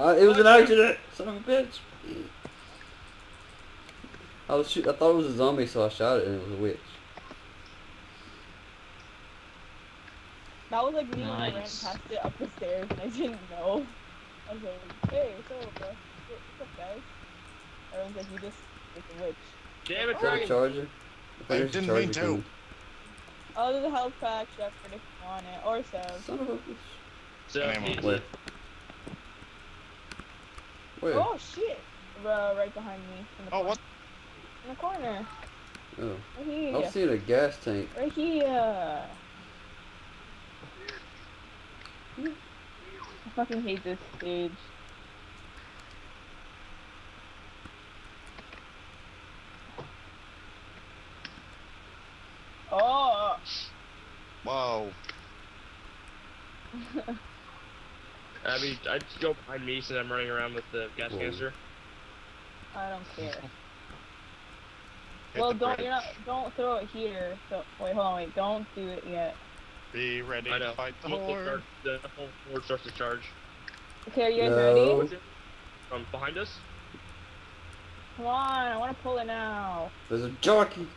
Uh, it was an accident, son of a bitch. I was shoot. I thought it was a zombie, so I shot it, and it was a witch. That was like me when I ran Nice. past it up the stairs and I didn't know. I was like, hey, what's up, bro? What's up, guys? Everyone's like, you just, it's a witch. Damn it, there a Dragon. charger? I think there's a didn't mean to. Oh, there's a health pack, Shepard, if you want it. Or Sev. Son of a bitch. So, Name he- him. Where? Where? Oh, shit! Uh, right behind me. In the Oh, corner. what? In the corner. Oh. Right here. I was seeing a gas tank. Right here. I fucking hate this stage. Oh! Whoa. Abby, I'd go behind me since I'm running around with the gas canister. I don't care. Well, don't you're not don't throw it here. So wait, hold on, wait, don't do it yet. Be ready I to know. fight the horde. starts- The whole horde starts to charge. Okay, are you guys No. ready? From behind us? Come on, I want to pull it now. There's a jockey.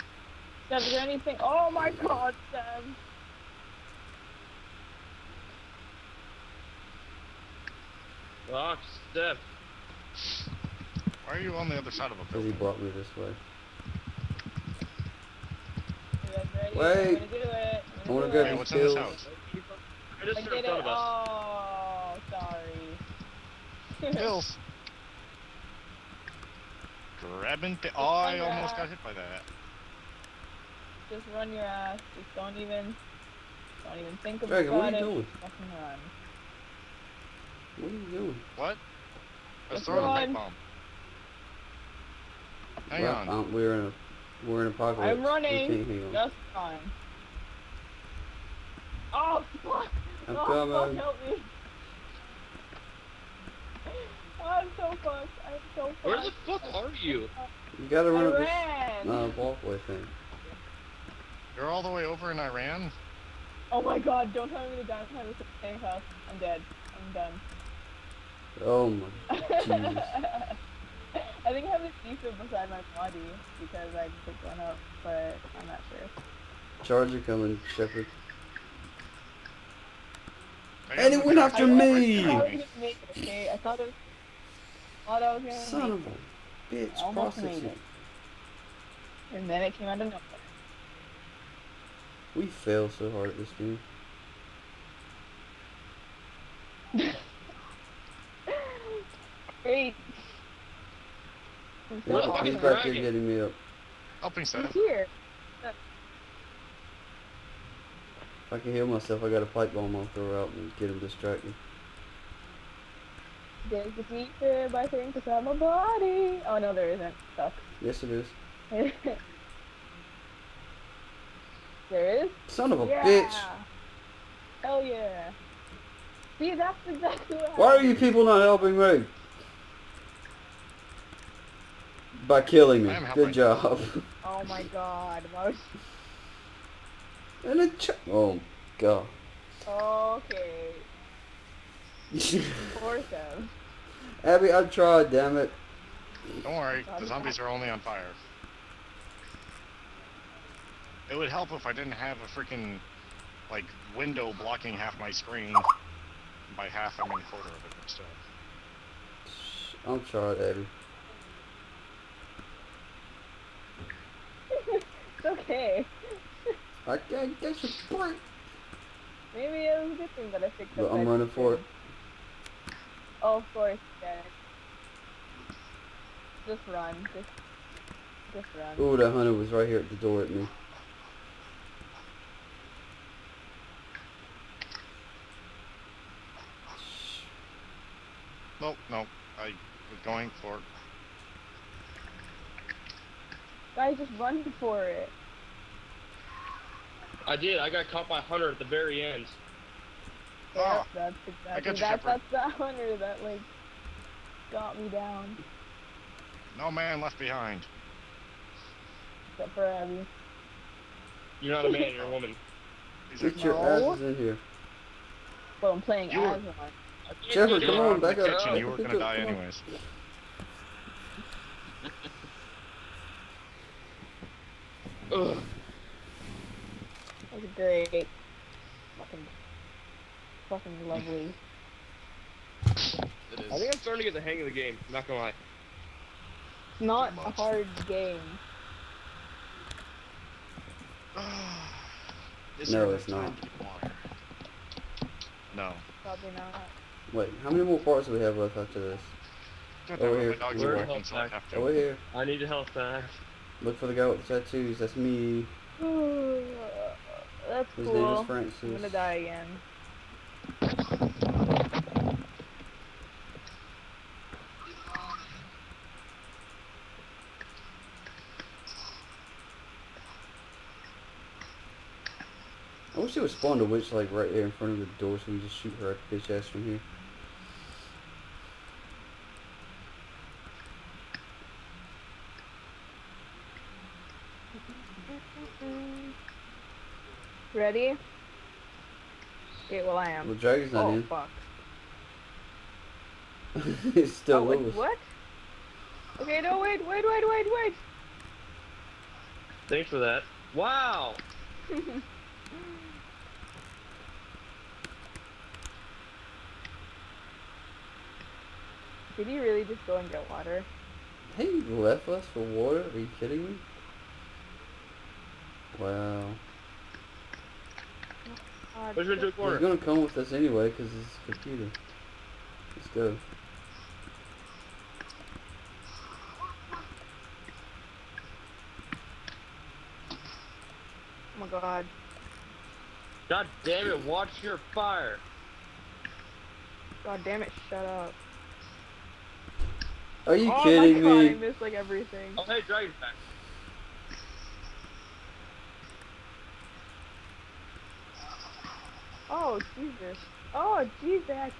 Steph, is there anything? Oh my God, Steph. Ah, Steph. Why are you on the other side of a Because he brought me this way. You guys ready? Wait. I'm gonna do it. I I'm wanna gonna go do Hey, it. what's in this house? I just I did it. of us. Oh, sorry. Pills. Grabbing the. Oh, I almost got hit by that. Just run your ass. Just don't even, don't even think about Dragon, what are it. you doing? Fucking run. What are you doing? What? I was throwing a run. pipe bomb. Hang Well, on. um, we're in a we're in apocalypse. I'm running. We can't hang on. Just fine. Oh fuck! I'm oh, coming. Fuck, help me! Oh, I'm so fucked. I'm so fucked. Where the fuck are you? You gotta I run up ran. this uh, walkway thing. You're all the way over in Iran? Oh my god! Don't tell me the guy behind the same house. I'm dead. I'm done. Oh my Jesus. I think I have a secret beside my body because I picked one up, but I'm not sure. Charger coming, Shepard. And it went after right me! I thought I was gonna make it, okay? I thought it was, thought I was gonna Son of a bitch, Almost made prostitute. it. And then it came out of nowhere. We fail so hard at this game. Great. What the he's is back here getting me up. Helping He's Seth. here. If I can heal myself, I got a pipe bomb I'll throw out and get him distracted. There's the secret by saying beside my body. Oh no, there isn't. Sucks. Yes, it is. there is? Son of a yeah. bitch. Hell yeah. See, that's exactly what Why are you people not helping me? By killing me. I am helping. Good job. Oh my god. Why and a ch- Oh, God. Okay. Poor Sam. Abby, I tried, damn it. Don't worry, the zombies are only on fire. It would help if I didn't have a freaking like window blocking half my screen. By half, I mean quarter of it and stuff. I'm tried, Abby. It's okay. I can't get your point. Maybe it was a good thing that I picked But up I'm running for it. Oh, of course, yeah. Just run. Just, just run. Ooh, that hunter was right here at the door at me. Nope, nope. I was going for it. Guys, just run for it. I did. I got caught by Hunter at the very end. Oh, That's I got that, that's the hunter that like got me down. no man left behind. Except for Abby. You're not a man, you're a woman. He's like, Get your No. asses in here. Well, I'm playing You were- as one. I can't Trevor, do come on, back up. kitchen, you were gonna die anyways. Ugh. That was great. Fucking, fucking lovely. It is. I think I'm starting to get the hang of the game. Not gonna lie. It's not a hard game. Is No, it's not. time to get water? No. Probably not. Wait, how many more parts do we have left after this? God Over damn it, here. my dog's Where barking, the so I heck? to. Over here. I need a health pack. Look for the guy with the tattoos. That's me. Oh, That's His cool. name is I'm gonna die again. I wish there would spawn a witch like right there in front of the door so we can just shoot her at bitch ass from here. Ready? Okay, well I am. Well, Dragon's not oh in. fuck. it's still oh, wait, what? Okay, no, wait, wait, wait, wait, wait. Thanks for that. Wow. Did he really just go and get water? Hey, you left us for water? Are you kidding me? Wow. God, Push him into a He's gonna come with us anyway because it's a computer. Let's go. Oh my god. God damn it! Watch your fire. God damn it, shut up. Are you oh kidding my god, I me? missed like everything. Oh hey, dragon pack. Oh, Jesus. Oh, Jesus.